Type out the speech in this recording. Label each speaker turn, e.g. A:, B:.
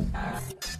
A: Música